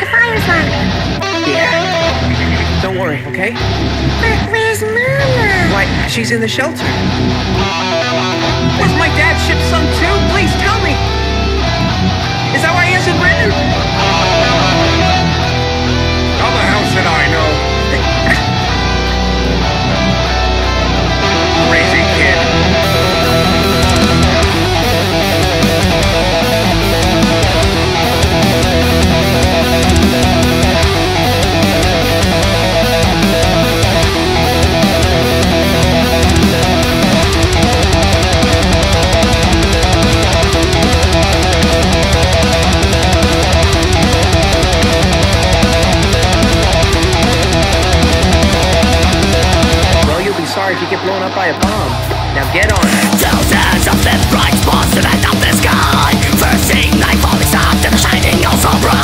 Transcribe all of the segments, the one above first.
like a fire slime. Yeah. Don't worry, okay? But where's Mama? Why, she's in the shelter. Was my dad's ship sunk too? Please tell me. get blown up by a bomb. Now get on it. Thousands of bright spots to the the sky. First thing I fall is after the shining also bright.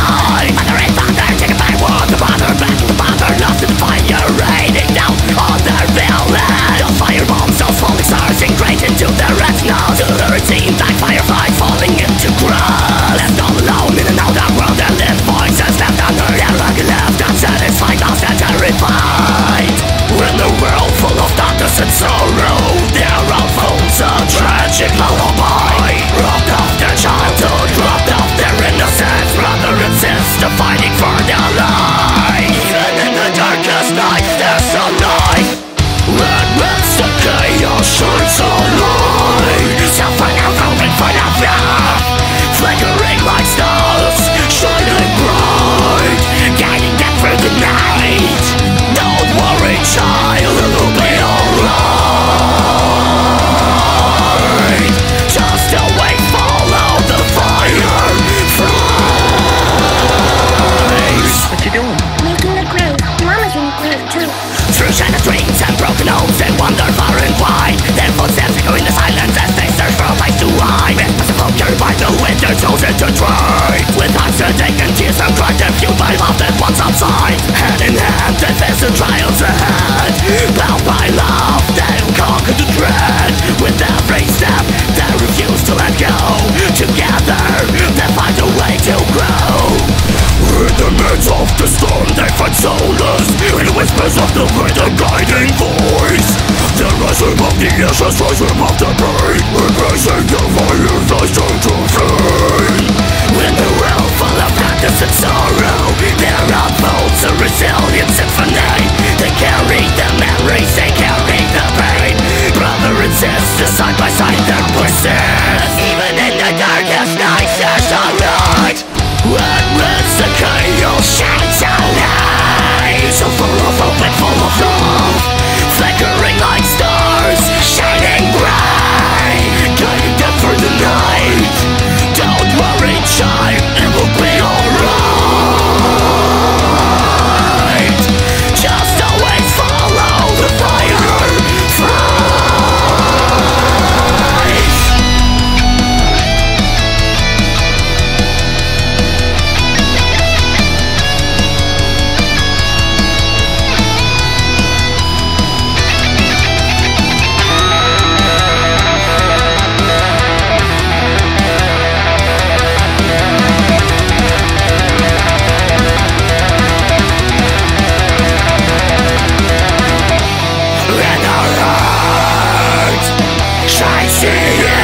Don't worry, child. Rising of the ashes, rising of the pain Embracing the fire, I stand to flee When the world full of darkness and sorrow There are bolts of resilience symphony. They carry the memories, they carry the pain Brother and sister, side by side, they persist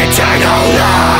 eternal love